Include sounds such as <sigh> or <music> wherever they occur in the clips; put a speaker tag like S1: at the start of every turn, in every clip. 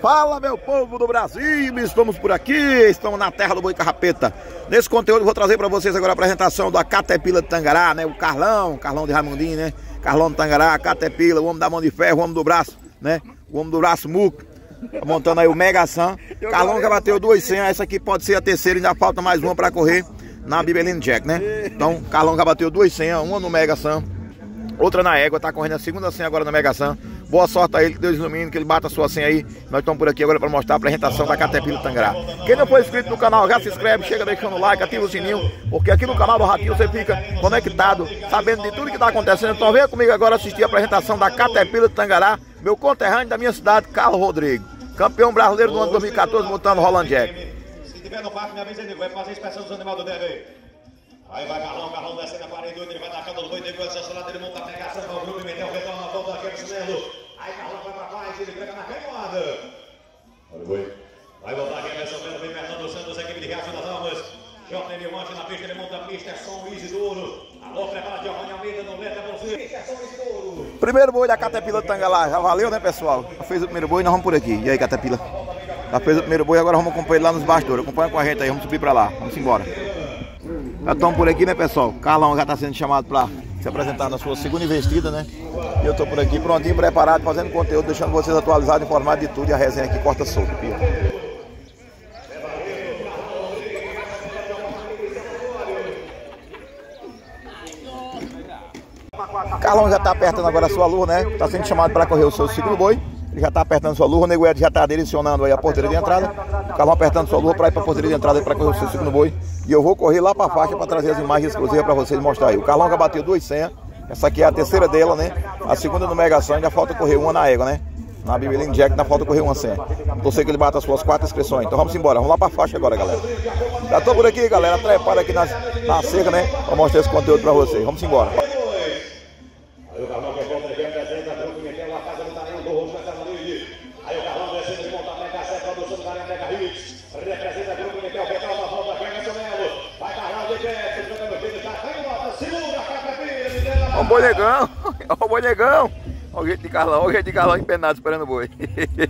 S1: Fala meu povo do Brasil, estamos por aqui, estamos na terra do Boi Carrapeta. Nesse conteúdo vou trazer para vocês agora a apresentação da Catepila de Tangará, né? O Carlão, Carlão de Raimundinho, né? Carlão de Tangará, Catepila, o homem da mão de ferro, o homem do braço, né? O homem do braço muco. Tá montando aí o Mega Sam. Carlão já bateu duas senhas, essa aqui pode ser a terceira, ainda falta mais uma para correr na Bibelino Jack, né? Então, Carlão já bateu duas senhas, uma no Mega Sam, outra na égua, tá correndo a segunda senha agora no Mega Sam. Boa sorte a ele, que Deus ilumine, que ele bata a sua senha aí. Nós estamos por aqui agora para mostrar a apresentação da Caterpillar Tangará. Quem não for inscrito no canal, já se inscreve, chega deixando o like, ativa o sininho, porque aqui no canal do Ratinho você fica conectado, sabendo de tudo que está acontecendo. Então venha comigo agora assistir a apresentação da Caterpillar Tangará, meu conterrâneo da minha cidade, Carlos Rodrigo. Campeão brasileiro do ano 2014, montando Roland Jack.
S2: Se tiver no parque, avisa aí, vai fazer a inspeção dos animais do deve aí. Vai Carlão, Carlão descendo a 48, ele vai dar a cama do boi, seu lado, ele monta a pegação o grupo e meteu o retorno na volta daquele chinelo. Aí Carlão vai para baixo, ele pega na. Olha o boi. Vai voltar aqui a versão pelo bem Fernando Santos, equipe de Reação das Almas. Na pista, ele monta a pista, é. Alô, prepara Giovanni Almeida, não leva você. Pista, é.
S1: Primeiro boi da Caterpillar Tangará, já valeu né pessoal? Já fez o primeiro boi, nós vamos por aqui. E aí Caterpillar? Já fez o primeiro boi, agora vamos acompanhar lá nos bastidores. Acompanha com a gente aí, vamos subir para lá, vamos embora. Já estamos por aqui, né, pessoal? Carlão já está sendo chamado para se apresentar na sua segunda investida, né? E eu estou por aqui prontinho, preparado, fazendo conteúdo, deixando vocês atualizados, informados de tudo. E a resenha aqui corta solto, pia. Carlão já está apertando agora a sua lua, né? Está sendo chamado para correr o seu segundo boi. Ele já está apertando sua lua, o Nego Ed já está direcionando aí a porteira de entrada. O Carlão apertando sua lua para ir para a porteira de entrada para correr o seu segundo boi. E eu vou correr lá para a faixa para trazer as imagens exclusivas para vocês mostrar aí. O Carlão já bateu duas senhas. Essa aqui é a terceira dela, né? A segunda no Mega Sun, ainda falta correr uma na égua, né? Na Bibelin Jack ainda falta correr uma senha. Torcer que ele bata as suas quatro inscrições. Então vamos embora, vamos lá para a faixa agora, galera. Já tô por aqui, galera, trepado aqui na, na cerca, né? Para mostrar esse conteúdo para vocês. Vamos embora.
S2: Aí o Carlão que volta aqui, apresenta, grupo meteu a casa do Taranhão do Rosto, Marcelo Luiz. Aí o Carlão descendo de montar Mega 7, produção do Taranhão Mega Hits. Representa o grupo meteu, retal na volta, aqui, Emerson Melo. Vai Carlão de Jackson, jogando o filho, já tem nota, segura a Caterpillar, deu <laughs>
S1: Ó o boi negão, ó o boi negão. Olha o jeito de Carlão, olha o jeito de Carlão empenado esperando o boi.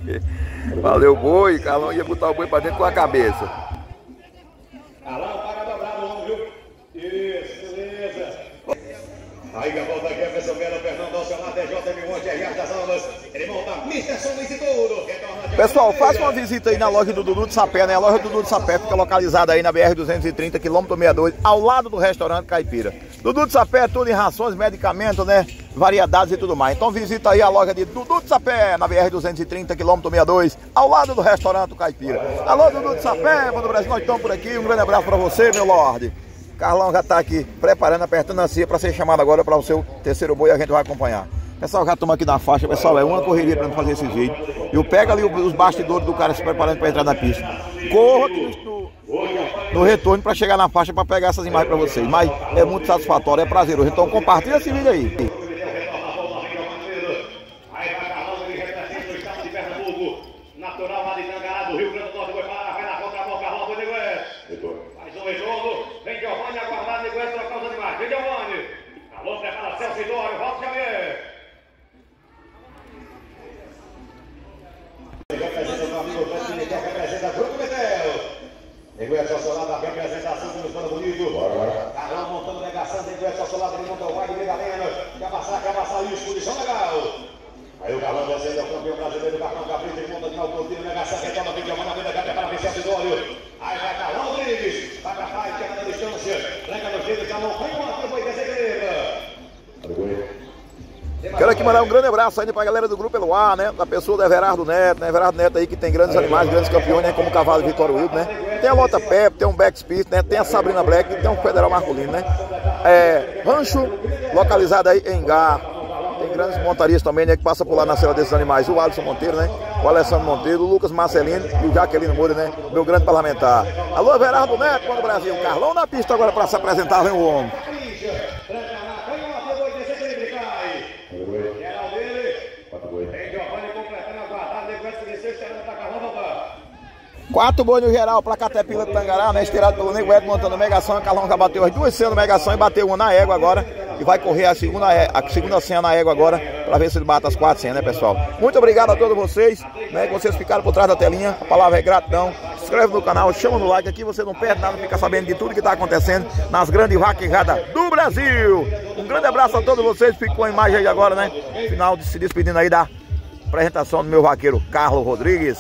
S1: <laughs> Valeu, boi. Carlão ia botar o boi pra dentro com a cabeça.
S2: Carlão, paga dobrado, vamos, viu? Isso, beleza. Aí a volta aqui, Emerson Melo, Fernando ao seu lado, JM Monte, RR das Almas. Ele monta Mr. E tudo.
S1: Pessoal, faça uma visita aí na loja do Dudu de Sapé, né? A loja do Dudu de Sapé fica localizada aí na BR-230, quilômetro 62, ao lado do restaurante Caipira. Dudu de Sapé é tudo em rações, medicamentos, né? Variedades e tudo mais. Então visita aí a loja de Dudu de Sapé, na BR-230, quilômetro 62, ao lado do restaurante Caipira. Alô, Dudu de Sapé, do Brasil, nós estamos por aqui. Um grande abraço pra você, meu lorde. Carlão já tá aqui preparando, apertando a cia para ser chamado agora para o seu terceiro boi e a gente vai acompanhar. Pessoal, já estamos aqui na faixa, pessoal, é uma correria para fazer esse vídeo. Eu pego ali os bastidores do cara se preparando para entrar na pista. Corro aqui no, no retorno para chegar na faixa para pegar essas imagens para vocês. Mas é muito satisfatório, é prazeroso. Então compartilha esse vídeo aí.
S2: Aí vai Carlão, ele representa o estado de Pernambuco. Natural lá de Tangará, do Rio Grande do Norte. Vai parar, vai na contramão, Carlão, foi Negué. Mais um retorno. Vem Giovanni aguardar, Negué, trocar os animais. Vem Giovanni. Carlão prepara Celso Idório, volta Xavier. Representa o amigo Fred Miquel, representa Grupo Betel. Negué ao seu lado, a representação do Luciano Bonito. Bora, bora. Carlão montando negação, Negué ao seu lado, ele monta o Vai de Megalena. Quer passar, quer passar isso, posição legal. Campeão brasileiro, o Carlão Cabrito, ele monta de vem da para vencer o Sidório. Aí vai Carlão Rodrigues, vai pra trás, quebra na distância, no Carlão, foi embora, foi descer
S1: Quero aqui mandar um grande abraço aí pra galera do Grupo Eloá, né? Da pessoa do Everardo Neto, né? Everardo Neto aí que tem grandes animais, grandes campeões, né? Como o Cavalo Vitório Wildo, né? Tem a Lota Pep, tem um Backspeed, né? Tem a Sabrina Black e tem um Federal Masculino, né? É, rancho localizado aí em Gar. Grandes montarias também, né? Que passa por lá na cela desses animais. O Alisson Monteiro, né? O Alessandro Monteiro, o Lucas Marcelino e o Jaqueline Moura, né? Meu grande parlamentar. Alô, Everardo Neto, quando o Brasil. Carlão na pista agora para se apresentar, vem o homem. Quatro boi no geral pra Caterpillar do Tangará, né? Estirado pelo Nego Edo, montando Megação. Carlão já bateu as duas cenas no Megação e bateu uma na égua agora. E vai correr a segunda, a segunda senha na égua agora para ver se ele bate as quatro senhas, né, pessoal? Muito obrigado a todos vocês, né? Que vocês ficaram por trás da telinha. A palavra é gratidão. Se inscreve no canal, chama no like aqui, você não perde nada, fica sabendo de tudo que está acontecendo nas grandes vaquejadas do Brasil. Um grande abraço a todos vocês. Fico com a imagem aí agora, né? Final de se despedindo aí da apresentação do meu vaqueiro Carlos Rodrigues.